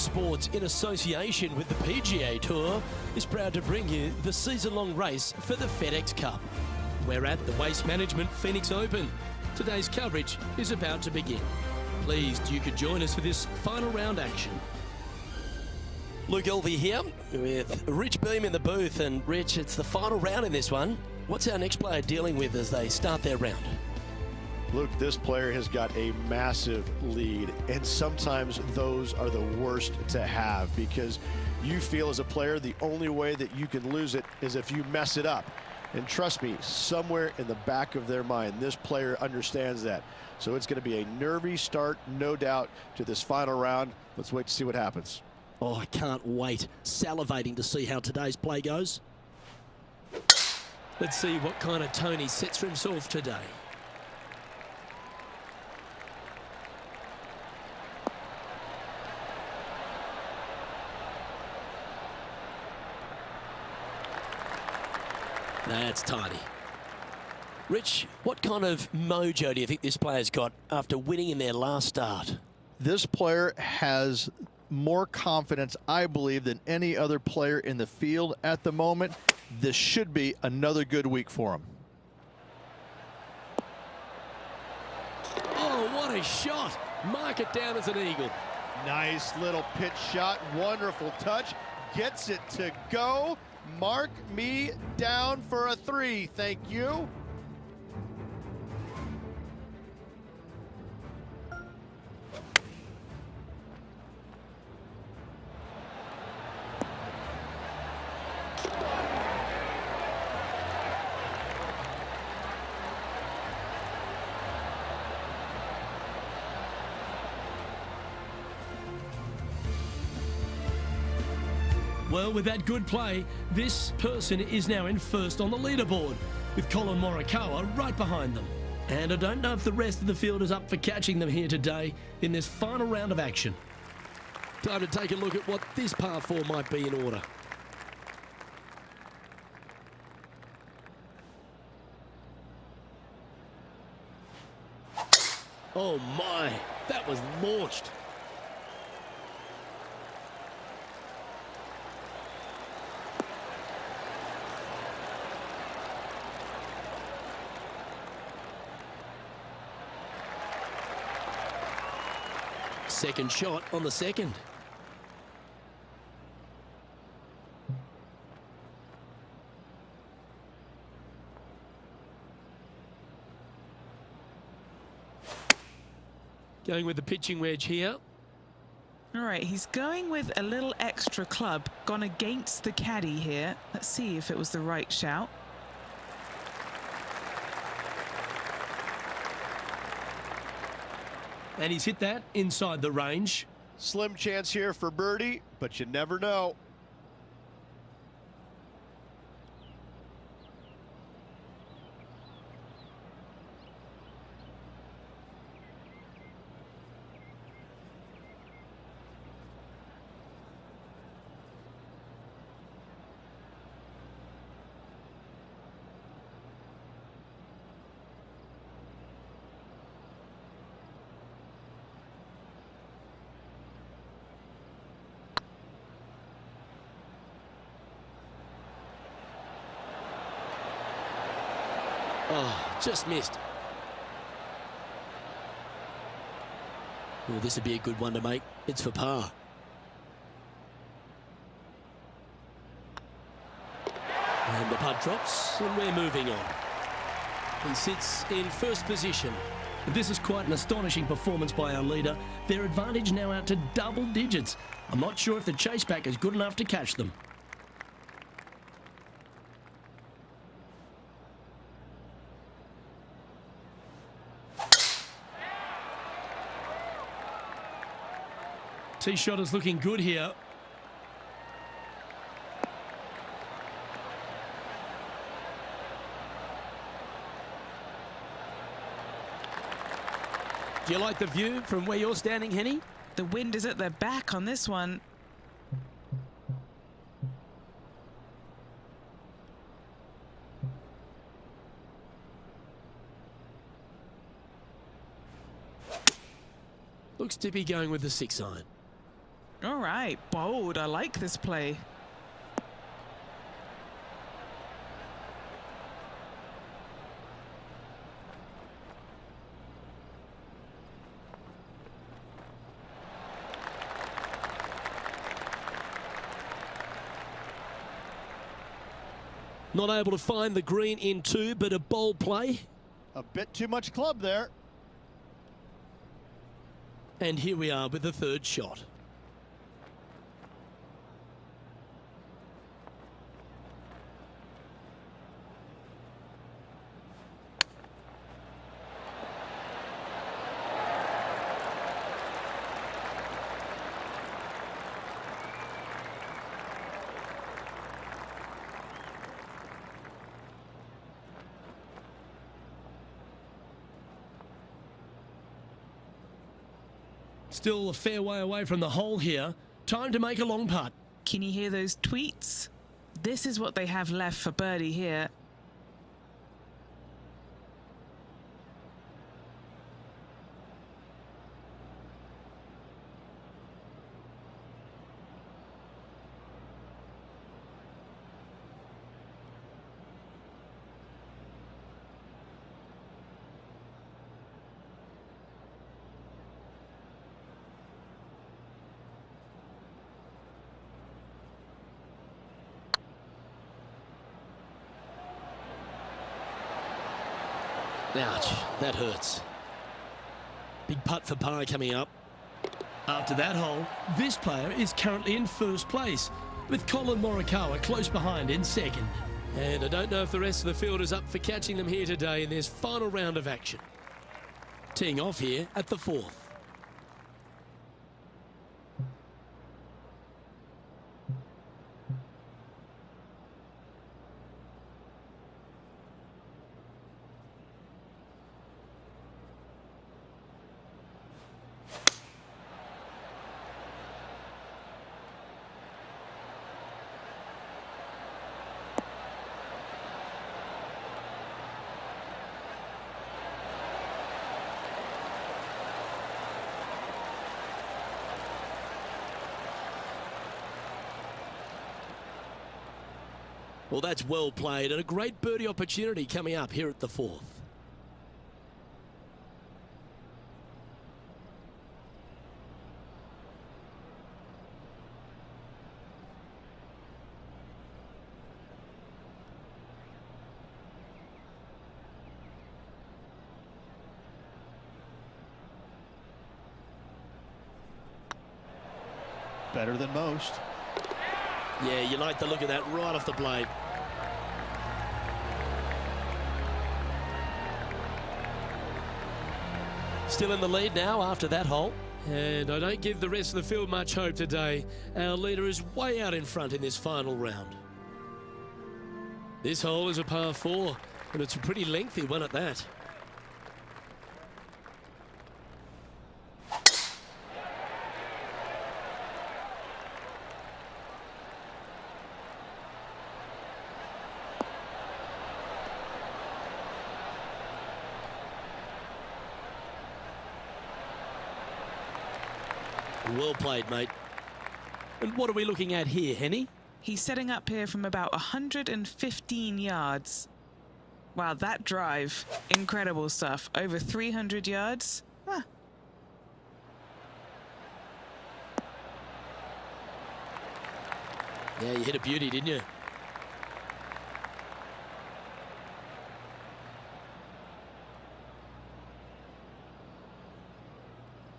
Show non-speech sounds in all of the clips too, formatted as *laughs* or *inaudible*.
2K Sports, in association with the PGA Tour, is proud to bring you the season-long race for the FedEx Cup. We're at the Waste Management Phoenix Open. Today's coverage is about to begin. Pleased you could join us for this final round action. Luke Elvy here with Rich Beem in the booth. And Rich, it's the final round in this one. What's our next player dealing with as they start their round? Luke, this player has got a massive lead, and sometimes those are the worst to have because you feel as a player the only way that you can lose it is if you mess it up. And trust me, somewhere in the back of their mind, this player understands that. So it's going to be a nervy start, no doubt, to this final round. Let's wait to see what happens. Oh, I can't wait. Salivating to see how today's play goes. Let's see what kind of tone he sets for himself today. That's tidy. Rich, what kind of mojo do you think this player's got after winning in their last start? This player has more confidence, I believe, than any other player in the field at the moment. This should be another good week for him. Oh, what a shot. Mark it down as an eagle. Nice little pitch shot. Wonderful touch. Gets it to go. Mark me down for a three. Thank you. Well, with that good play, this person is now in first on the leaderboard, with Collin Morikawa right behind them. And I don't know if the rest of the field is up for catching them here today in this final round of action. Time to take a look at what this par 4 might be in order. Oh my, that was launched. Second shot on the second. Going with the pitching wedge here. All right, he's going with a little extra club, gone against the caddy here. Let's see if it was the right shout. And he's hit that inside the range. Slim chance here for birdie, but you never know. Oh, just missed. Well, this would be a good one to make. It's for par. And the putt drops, and we're moving on. He sits in first position. This is quite an astonishing performance by our leader. Their advantage now out to double digits. I'm not sure if the chase back is good enough to catch them. Tee shot is looking good here. Do you like the view from where you're standing, Henni? The wind is at their back on this one. Looks to be going with the six iron. All right, bold. I like this play. Not able to find the green in two, but a bold play. A bit too much club there. And here we are with the third shot. Still a fair way away from the hole here. Time to make a long putt. Can you hear those tweets? This is what they have left for birdie here. That hurts. Big putt for par coming up. After that hole, this player is currently in first place, with Collin Morikawa close behind in second. And I don't know if the rest of the field is up for catching them here today in this final round of action. Teeing off here at the fourth. Well, that's well played and a great birdie opportunity coming up here at the fourth. Better than most. Yeah, you like the look of that right off the blade. Still in the lead now after that hole. And I don't give the rest of the field much hope today. Our leader is way out in front in this final round. This hole is a par four, and it's a pretty lengthy one at that. Well played, mate. And what are we looking at here, Henni? He's setting up here from about 115 yards. Wow, that drive. Incredible stuff. Over 300 yards. Yeah, you hit a beauty, didn't you?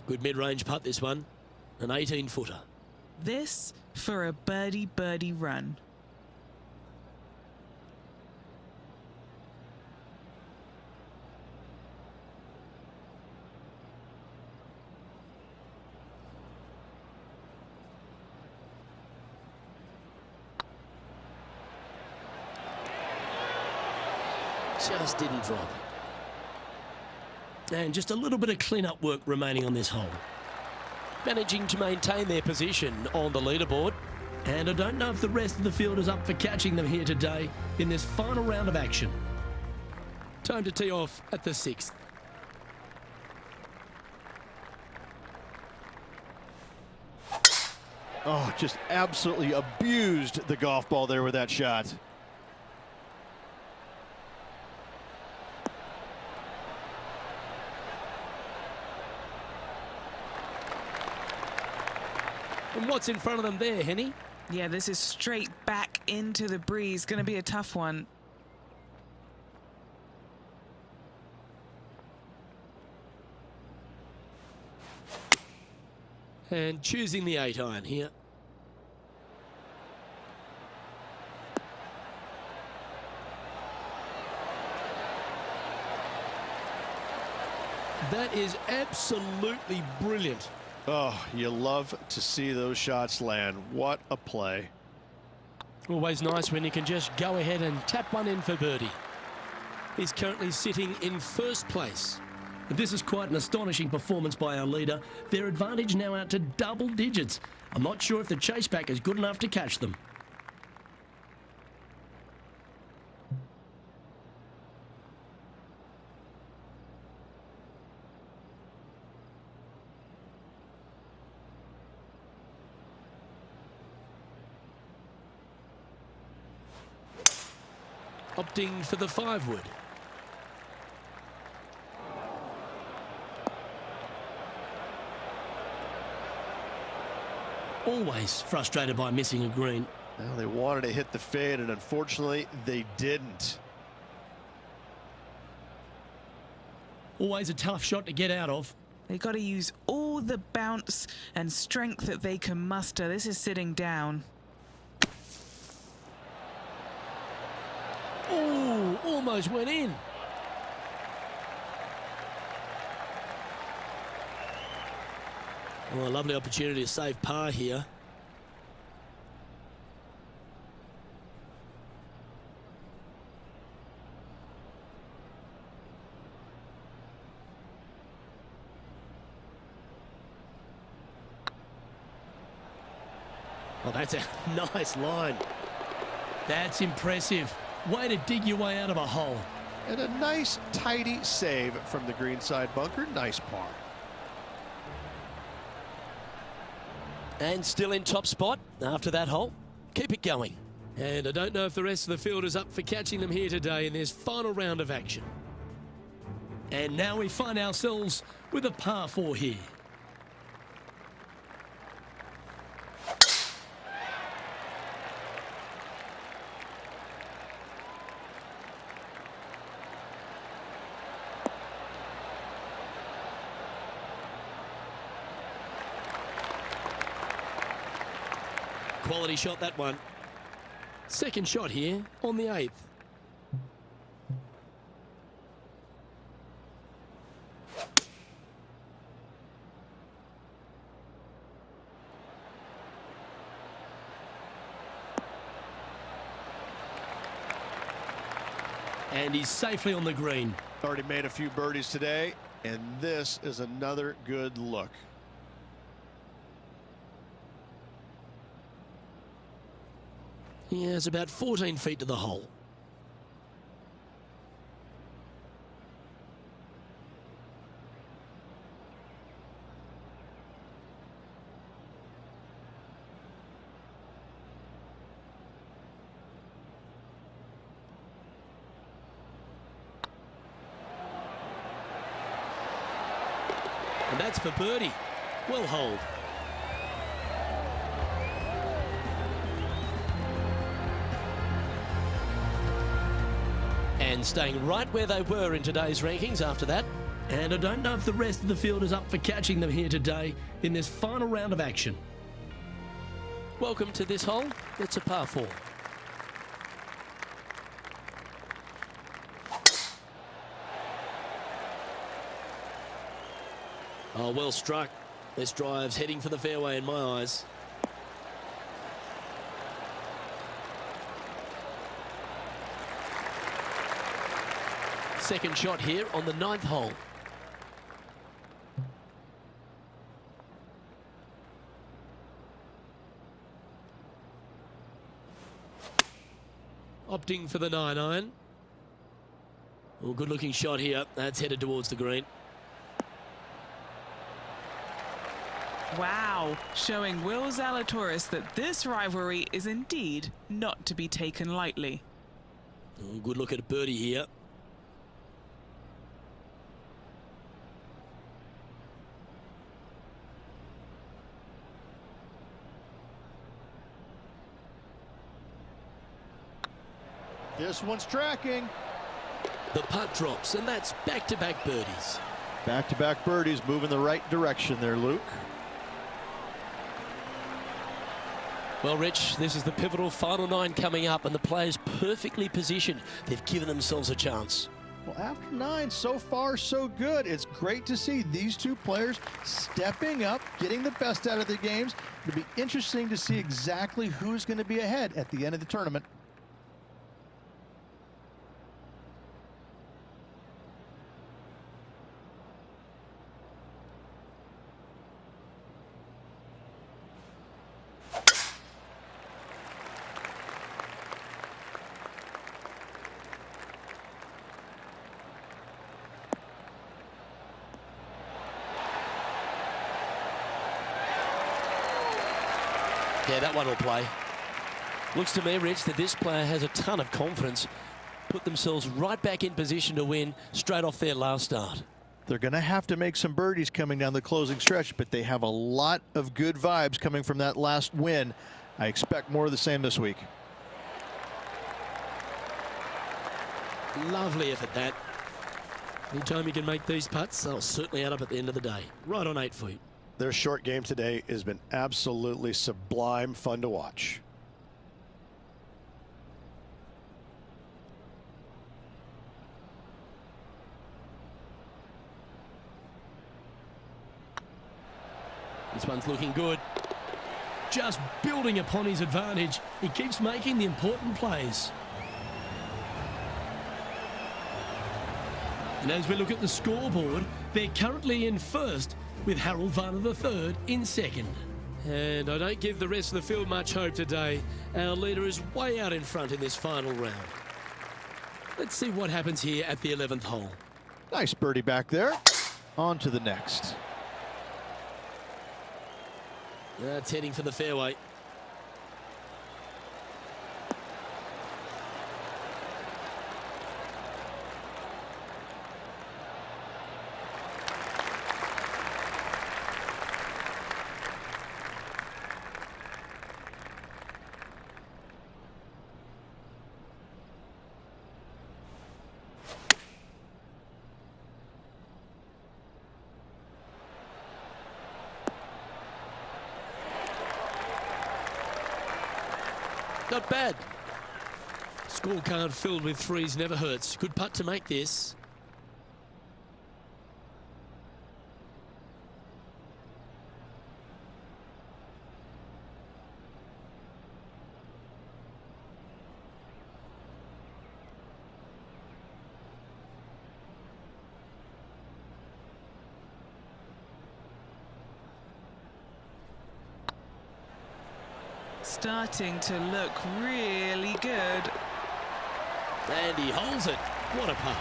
Good mid-range putt, this one. An 18-footer. This for a birdie birdie run. Just didn't drop. And just a little bit of clean-up work remaining on this hole. Managing to maintain their position on the leaderboard. And I don't know if the rest of the field is up for catching them here today in this final round of action. Time to tee off at the sixth. Oh, just absolutely abused the golf ball there with that shot. What's in front of them there, Henni? Yeah, this is straight back into the breeze. Going to be a tough one. And choosing the 8 iron here. That is absolutely brilliant. Oh, you love to see those shots land. What a play. Always nice when you can just go ahead and tap one in for birdie. He's currently sitting in first place. This is quite an astonishing performance by our leader. Their advantage now out to double digits. I'm not sure if the chase pack is good enough to catch them. Opting for the five wood. Always frustrated by missing a green. Well, they wanted to hit the fade, and unfortunately, they didn't. Always a tough shot to get out of. They've got to use all the bounce and strength that they can muster. This is sitting down. Oh, almost went in. Oh, a lovely opportunity to save par here. Oh, that's a *laughs* nice line. That's impressive. Way to dig your way out of a hole. And a nice, tidy save from the greenside bunker. Nice par. And still in top spot after that hole. Keep it going. And I don't know if the rest of the field is up for catching them here today in this final round of action. And now we find ourselves with a par four here. Quality shot, that one. Second shot here on the eighth. And he's safely on the green. Already made a few birdies today, and this is another good look. He it's about 14 feet to the hole. And that's for birdie. Well hold. And staying right where they were in today's rankings after that. And I don't know if the rest of the field is up for catching them here today in this final round of action. Welcome to this hole. It's a par four. Oh, well struck. This drive's heading for the fairway in my eyes. Second shot here on the ninth hole. Opting for the nine iron. Well, good looking shot here. That's headed towards the green. Wow, showing Will Zalatoris that this rivalry is indeed not to be taken lightly. Oh, good look at a birdie here. This one's tracking. The putt drops, and that's back-to-back birdies. Back-to-back birdies moving the right direction there, Luke. Well, Rich, this is the pivotal final nine coming up, and the players perfectly positioned. They've given themselves a chance. Well, after nine, so far so good. It's great to see these two players stepping up, getting the best out of their games. It'll be interesting to see exactly who's going to be ahead at the end of the tournament. Yeah, that one will play. Looks to me, Rich, that this player has a ton of confidence. Put themselves right back in position to win straight off their last start. They're going to have to make some birdies coming down the closing stretch, but they have a lot of good vibes coming from that last win. I expect more of the same this week. Lovely effort, that. Anytime you can make these putts, they'll certainly add up at the end of the day. Right on eight feet. Their short game today has been absolutely sublime fun to watch. This one's looking good. Just building upon his advantage. He keeps making the important plays. And as we look at the scoreboard, they're currently in first with Harold Varner III in second. And I don't give the rest of the field much hope today. Our leader is way out in front in this final round. Let's see what happens here at the 11th hole. Nice birdie back there. On to the next. Uh, That's heading for the fairway. Not bad. Scorecard filled with threes never hurts. Good putt to make this. Starting to look really good. And he holds it. What a putt.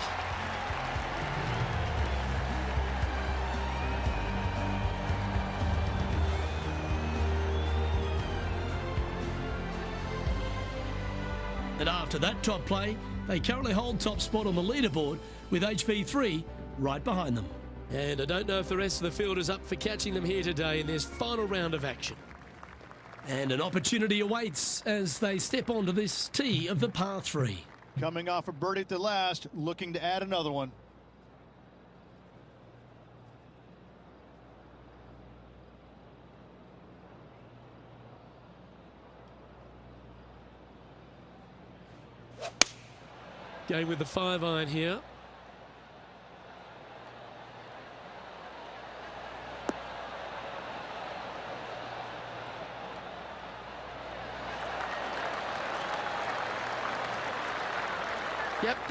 And after that top play, they currently hold top spot on the leaderboard with HV3 right behind them. And I don't know if the rest of the field is up for catching them here today in this final round of action. And an opportunity awaits as they step onto this tee of the par three. Coming off a birdie at the last, looking to add another one. Going with the five iron here.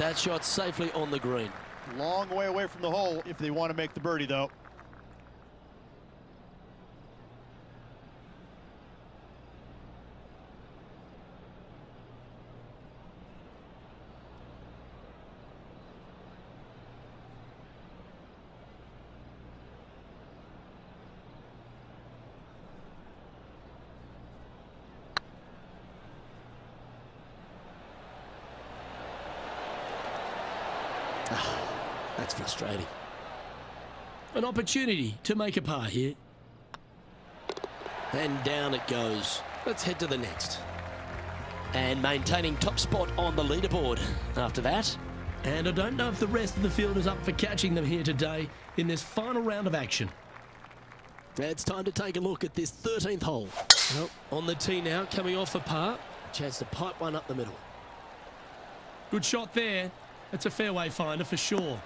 That shot safely on the green. Long way away from the hole if they want to make the birdie, though. that's frustrating. An opportunity to make a par here. And down it goes. Let's head to the next. And maintaining top spot on the leaderboard after that. And I don't know if the rest of the field is up for catching them here today in this final round of action. It's time to take a look at this 13th hole. Well, on the tee now, coming off a par. Chance to pipe one up the middle. Good shot there. That's a fairway finder for sure.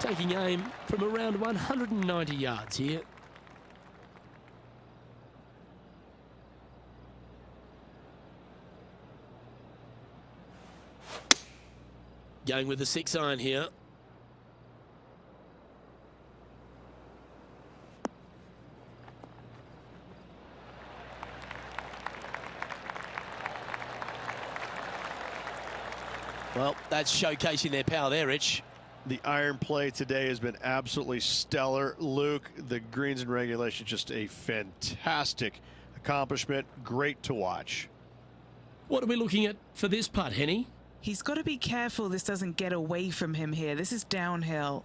Taking aim from around 190 yards here. Going with the six iron here. Well, that's showcasing their power there, Rich. The iron play today has been absolutely stellar. Luke, the greens and regulation, just a fantastic accomplishment. Great to watch. What are we looking at for this putt, Henni? He's got to be careful this doesn't get away from him here. This is downhill.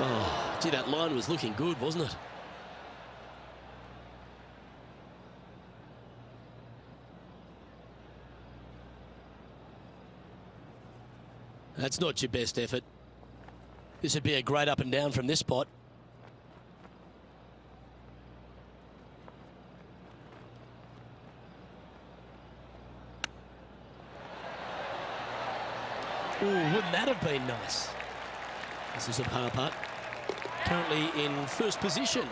Oh, gee, that line was looking good, wasn't it? That's not your best effort. This would be a great up and down from this spot. Ooh, wouldn't that have been nice? This is a par putt. Currently in first position.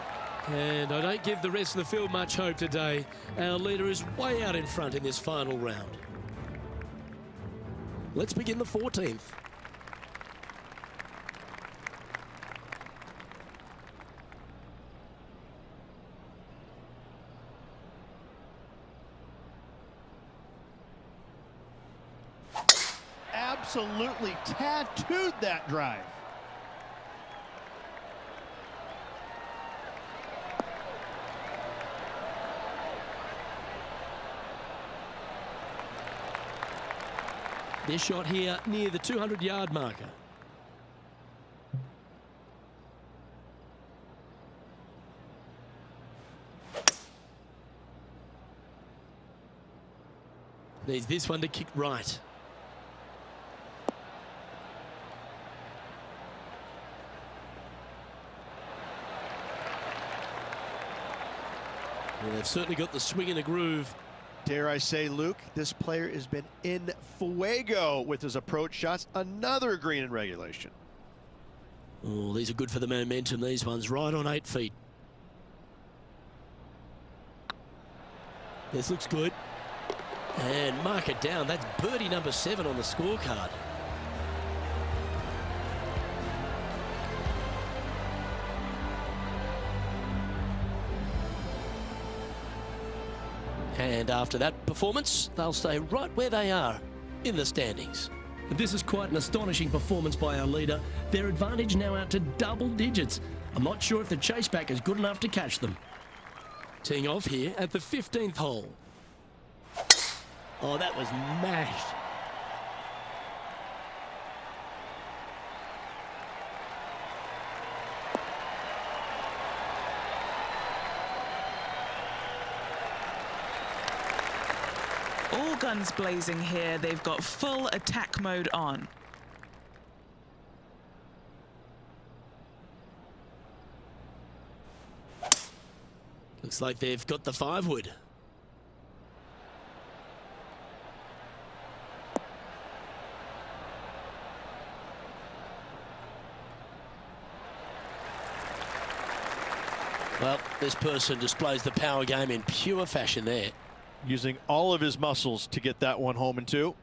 And I don't give the rest of the field much hope today. Our leader is way out in front in this final round. Let's begin the 14th. Absolutely tattooed that drive. This shot here near the 200 yard marker. Needs this one to kick right. Well, they've certainly got the swing and the groove. Dare I say, Luke, this player has been in fuego with his approach shots. Another green in regulation. Oh, these are good for the momentum, these ones, right on eight feet. This looks good. And mark it down. That's birdie number seven on the scorecard. And after that performance, they'll stay right where they are in the standings. This is quite an astonishing performance by our leader. Their advantage now out to double digits. I'm not sure if the chase back is good enough to catch them. Teeing off here at the 15th hole. Oh, that was mashed. Guns blazing here. They've got full attack mode on. Looks like they've got the five wood. Well, this person displays the power game in pure fashion there. Using all of his muscles to get that one home in two.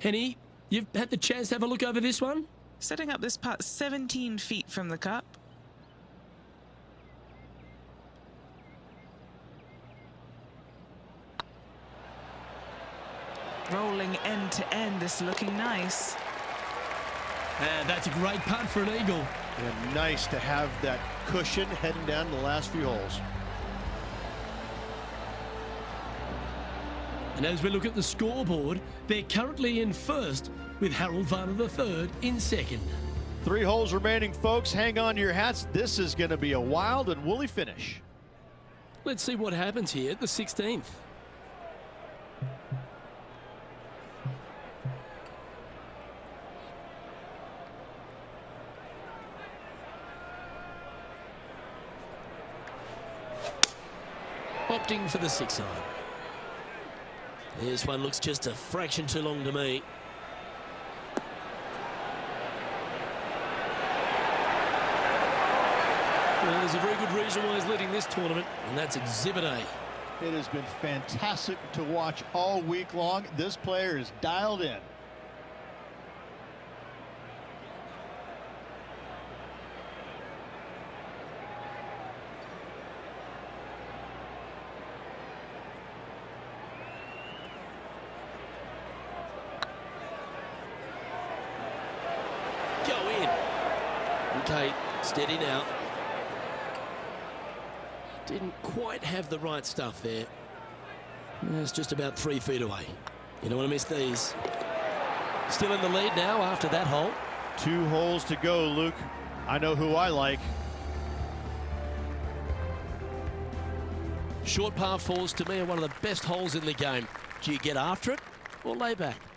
Henni, you've had the chance to have a look over this one? Setting up this putt 17 feet from the cup. Rolling end to end, this looking nice. And that's a great putt for an eagle. And nice to have that cushion heading down the last few holes. And as we look at the scoreboard, they're currently in first with Harold Varner III in second. Three holes remaining, folks. Hang on to your hats. This is going to be a wild and woolly finish. Let's see what happens here at the 16th. Opting for the six iron. This one looks just a fraction too long to me. Well, there's a very good reason why he's leading this tournament, and that's Exhibit A. It has been fantastic to watch all week long. This player is dialed in. Go in. Okay, steady now. Didn't quite have the right stuff there. It's just about three feet away. You don't want to miss these. Still in the lead now after that hole. Two holes to go, Luke. I know who I like. Short par fours to me are one of the best holes in the game. Do you get after it or lay back?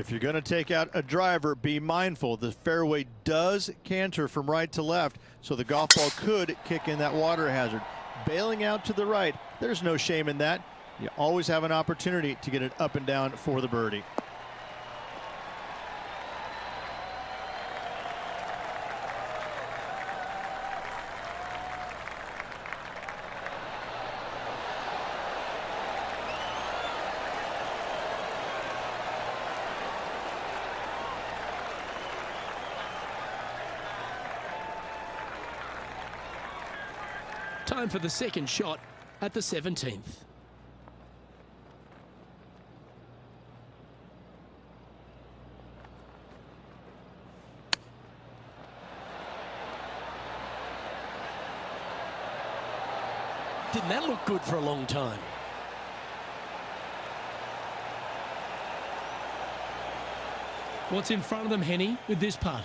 If you're going to take out a driver, be mindful. The fairway does canter from right to left, so the golf ball could kick in that water hazard. Bailing out to the right, there's no shame in that. You always have an opportunity to get it up and down for the birdie. Time for the second shot at the 17th. Didn't that look good for a long time? What's in front of them, Henni, with this putt?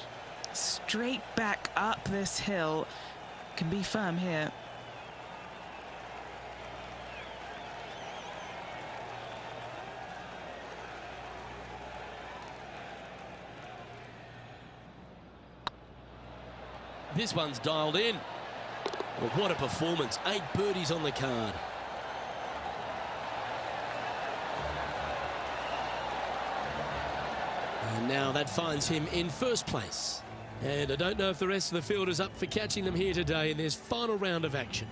Straight back up this hill. Can be firm here. This one's dialed in. Well, what a performance. Eight birdies on the card. And now that finds him in first place. And I don't know if the rest of the field is up for catching them here today in this final round of action.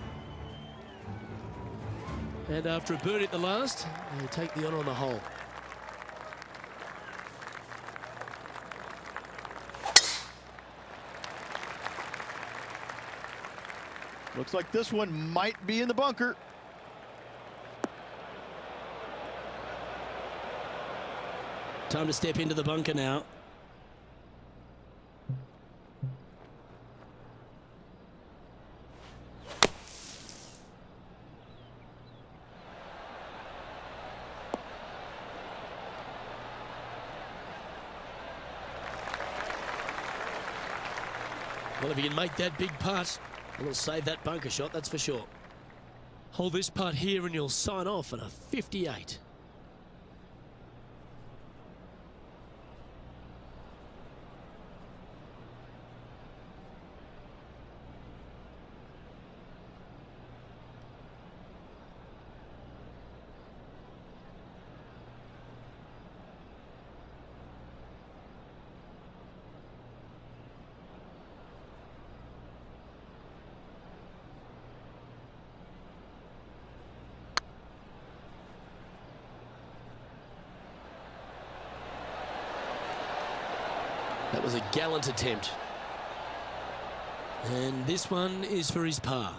And after a birdie at the last, they take the honour on the hole. Looks like this one might be in the bunker. Time to step into the bunker now. Well, if you can make that big putt, it'll save that bunker shot, that's for sure. Hold this putt here and you'll sign off at a 58. Gallant attempt. And this one is for his par.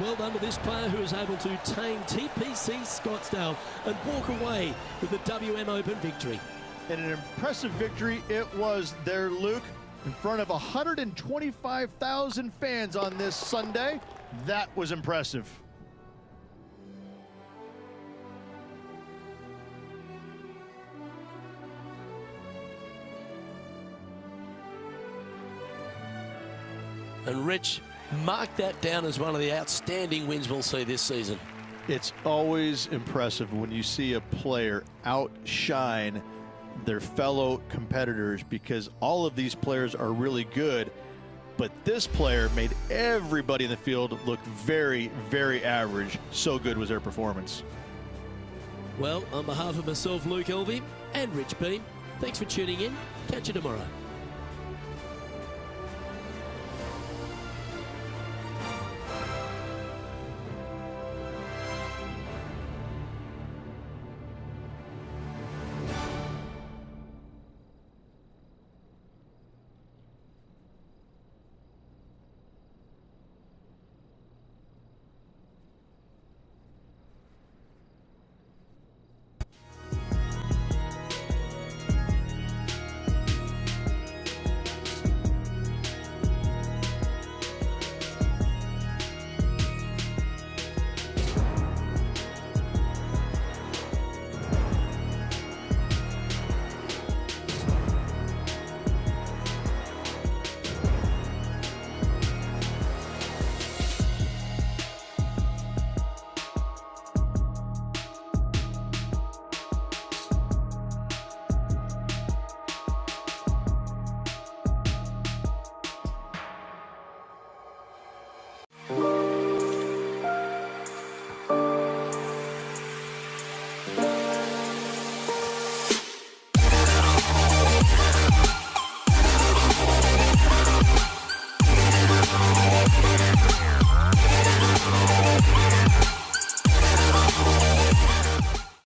Well done to this player who was able to tame TPC Scottsdale and walk away with the WM Open victory. And an impressive victory it was there, Luke, in front of 125,000 fans on this Sunday. That was impressive. And Rich, mark that down as one of the outstanding wins we'll see this season. It's always impressive when you see a player outshine their fellow competitors because all of these players are really good. But this player made everybody in the field look very, very average. So good was their performance. Well, on behalf of myself, Luke Elvy, and Rich Beem, thanks for tuning in. Catch you tomorrow.